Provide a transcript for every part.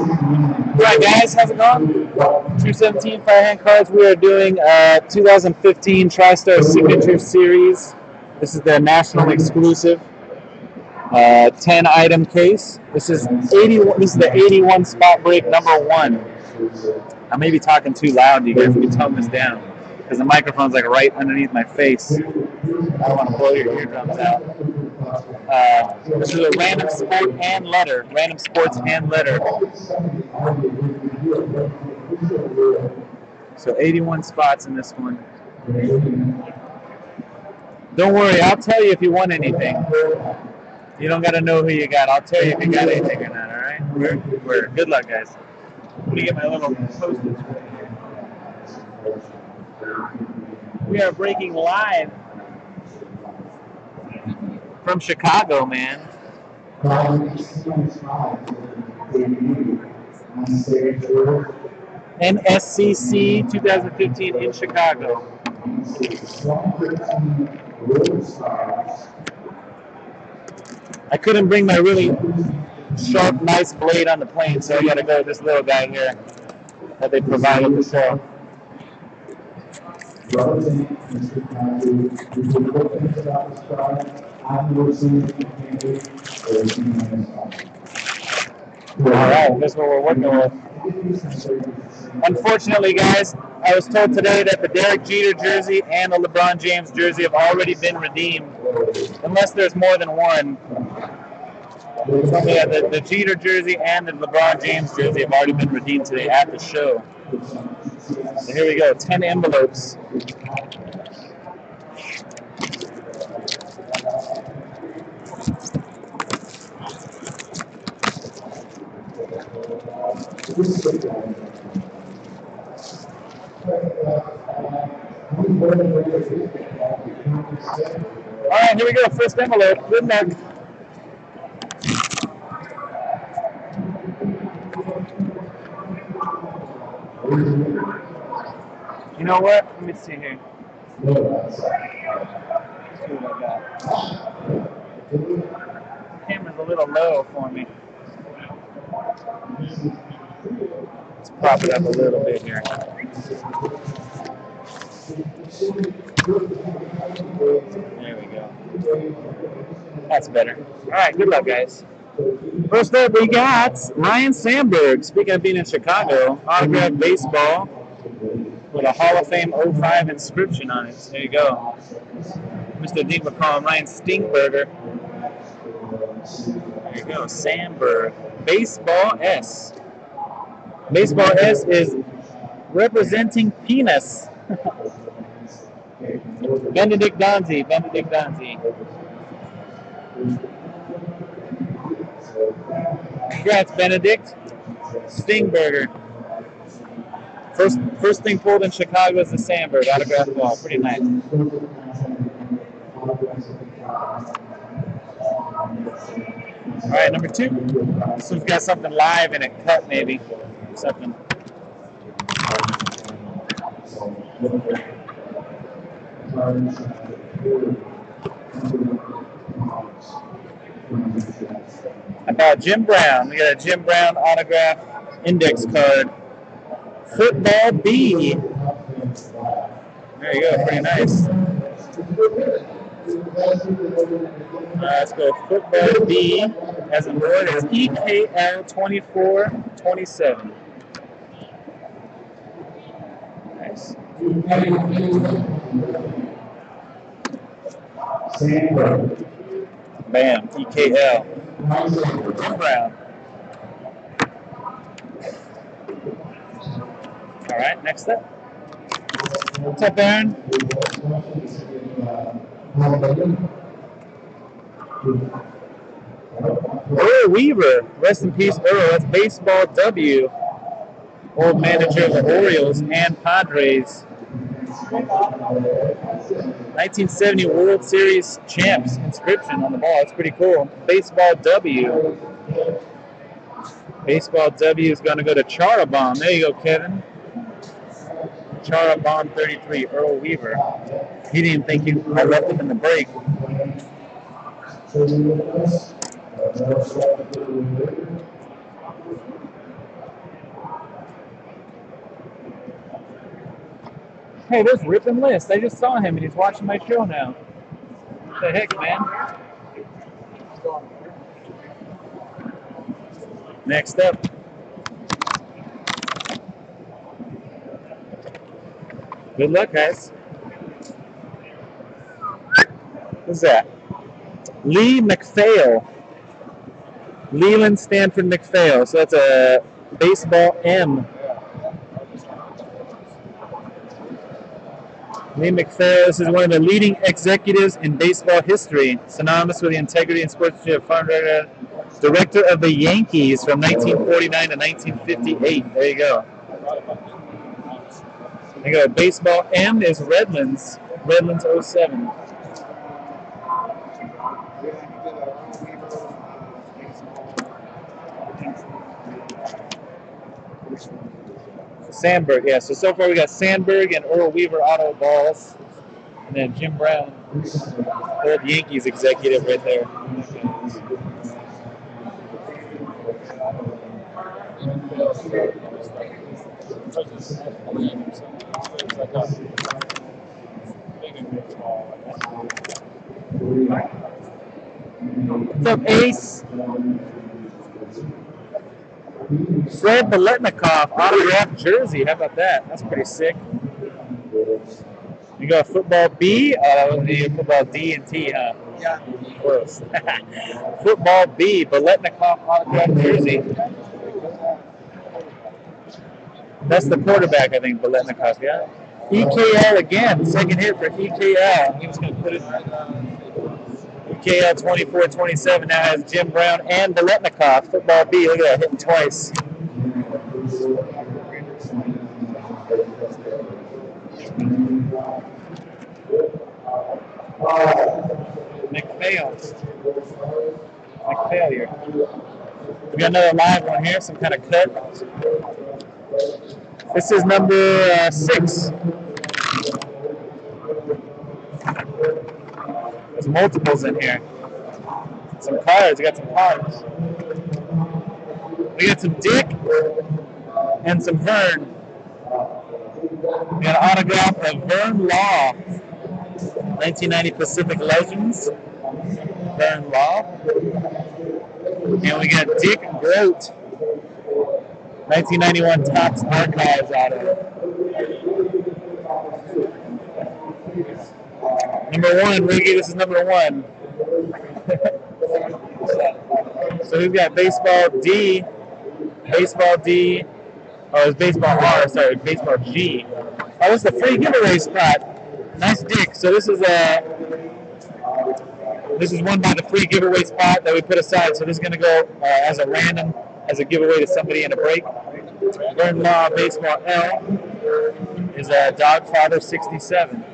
Right, guys, how's it going? 217 Firehand Cards. We are doing a 2015 TriStar Signature Series. This is the national exclusive. Uh, 10 item case. This is 81. This is the 81 spot break number one. I may be talking too loud. You guys can tone this down because the microphone's like right underneath my face. I don't want to blow your eardrums out. Uh, this is a random sport and letter. Random sports and letter. So 81 spots in this one. Don't worry, I'll tell you if you want anything. You don't got to know who you got. I'll tell you if you got anything or not, all right? We're, we're, good luck, guys. Let me get my little postage. We are breaking live from Chicago, man. NSCC 2015 in Chicago. I couldn't bring my really sharp, nice blade on the plane, so I gotta go with this little guy here that they provided the show. All right, that's what we're working with. Unfortunately, guys, I was told today that the Derek Jeter jersey and the LeBron James jersey have already been redeemed, unless there's more than one. So, yeah, the, the Jeter jersey and the LeBron James jersey have already been redeemed today at the show. So here we go, 10 envelopes. All right, here we go. First envelope. Good luck. You know what? Let me see here. Let's see what I got. The camera's a little low for me. Let's prop it up a little bit here. There we go. That's better. All right, good luck, guys. First up, we got Ryne Sandberg. Speaking of being in Chicago, autographed baseball with a Hall of Fame 05 inscription on it. There you go. Mr. Dink would call Ryan Stingberger. There you go, Sandberg. Baseball S. Baseball S is representing penis. Benedict Donzi, Benedict Donzi. Congrats, Benedict. Stingberger. First, first thing pulled in Chicago is the Sandberg autograph ball. Pretty nice. All right, number two. This one's got something live in it, cut maybe, something. About Jim Brown. We got a Jim Brown autograph index card. Football B. There you go, pretty nice. Let's go football B as a word as EKL 2427. Nice. Bam, EKL. Brown. All right, next up. What's up, Aaron? Earl Weaver, rest in peace, Earl. That's baseball W. Old manager of the Orioles and Padres. 1970 World Series champs inscription on the ball. That's pretty cool. Baseball W. Baseball W is going to go to Charabomb. There you go, Kevin. Chara Bond 33, Earl Weaver. He didn't think he, I left him in the break. Hey, there's Rip and List. I just saw him and he's watching my show now. What the heck, man? Next up, Good luck, guys. What's that? Lee MacPhail. Leland Stanford MacPhail. So that's a baseball M. Lee MacPhail, this is one of the leading executives in baseball history, synonymous with the integrity and sportsmanship of director, director of the Yankees from 1949 to 1958. There you go. You go. Baseball M is Redlands. Redlands 07. Sandberg, yeah. So so far we got Sandberg and Earl Weaver auto balls, and then Jim Brown, old Yankees executive right there. What's up, Ace? Fred Biletnikoff autographed jersey. How about that? That's pretty sick. You got football B. Uh, that would be football D and T, huh? Yeah. Close. football B. Biletnikoff autographed jersey. That's the quarterback, I think, Biletnikoff, yeah? EKL again. Second hit for EKL. He was going to put it. EKL 24 27 now has Jim Brown and Biletnikoff. Football B. Look at that, hitting twice. MacPhail. MacPhail here. We got another live one here, some kind of cut. This is number uh, six. There's multiples in here. Some cards. We got some cards. We got some Dick and some Vern. We got an autograph of Vern Law. 1990 Pacific Legends. Vern Law. And we got Dick Groat. 1991 Topps Archives auto. Number one, Ricky, this is number one. so we've got baseball D, baseball D, oh, it's baseball R, sorry, baseball G. Oh, is the free giveaway spot. Nice dick. So this is a, this is one by the free giveaway spot that we put aside. So this is going to go uh, as a random, as a giveaway to somebody in a break. Law Baseball L is a Dogfather 67.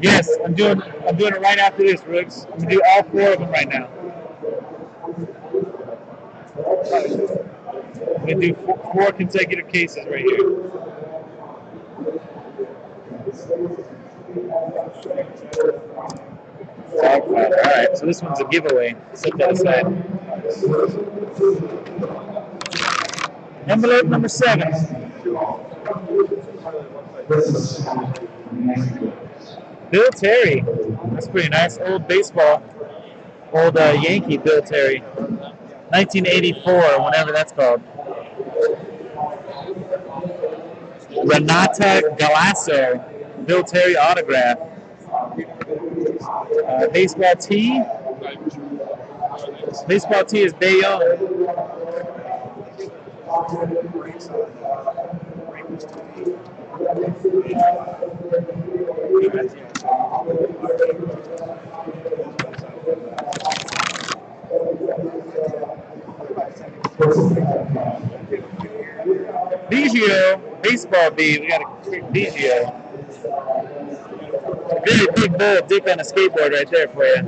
Yes, I'm doing I'm doing it right after this, Rooks. I'm gonna do all four of them right now. I'm gonna do four, four consecutive cases right here. All right, so this one's a giveaway. Set that aside. Envelope number seven. Bill Terry. That's pretty nice. Old baseball. Old uh, Yankee Bill Terry. 1984, whenever that's called. Renata Galasso. Bill Terry autograph. Uh, baseball tee. Baseball tee is Bayonne. Biggio, baseball B. We got a Biggio. Really big bull dick on a skateboard right there for you.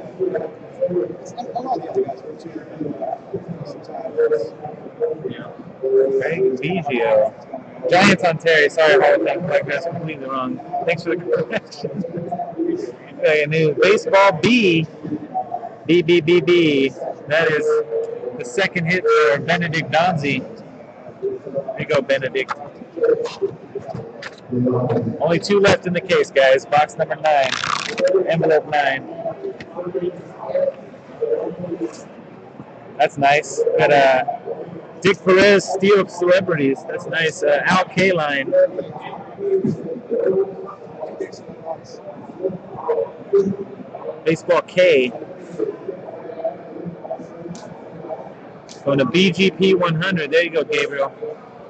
Frank Biggio. Giants on Terry. Sorry about that. Like that's completely wrong. Thanks for the correction. a new baseball B. B B B B. That is the second hit for Benedict Donzi. There you go, Benedict. Only two left in the case, guys. Box number nine, envelope nine. That's nice. Got a Dick Perez-Steele of Celebrities. That's nice. Uh, Al Kaline. Baseball K. Going to BGP 100. There you go, Gabriel.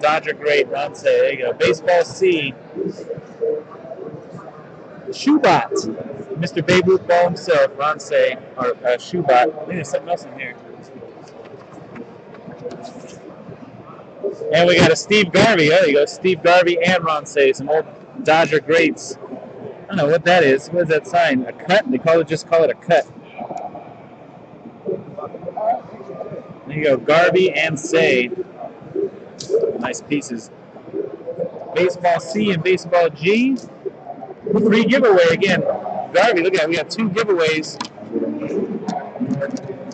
Dodger great, Ron Cey. You. Baseball C. Shoebot. Mr. Babe Ruth Ball himself, Ron Cey, or uh, Shoebot. I think there's something else in here. And we got a Steve Garvey. There you go. Steve Garvey and Ron Cey, some old Dodger greats. I don't know what that is. What is that sign? A cut? They call it just call it a cut. There you go. Garvey and Say. Nice pieces. Baseball C and baseball G. Free giveaway again. Garvey, look at that. We got two giveaways.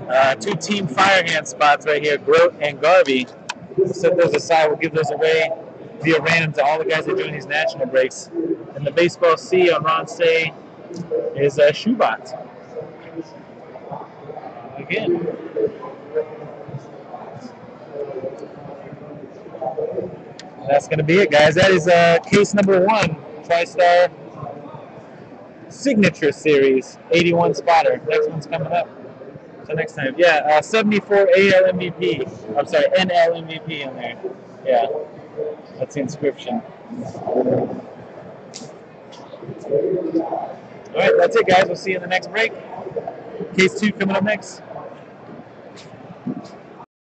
Uh, two team fire hand spots right here, Groat and Garvey. Set those aside. We'll give those away via random to all the guys that are doing these national breaks. And the baseball C on Ron Cey is uh, Shoebot. Again. That's going to be it, guys. That is uh, case number one, TriStar Signature Series, 81 spotter. Next one's coming up. So next time. Yeah, uh, 74 AL MVP. I'm sorry, NL MVP in there. Yeah, that's the inscription. All right, that's it, guys. We'll see you in the next break. Case two coming up next.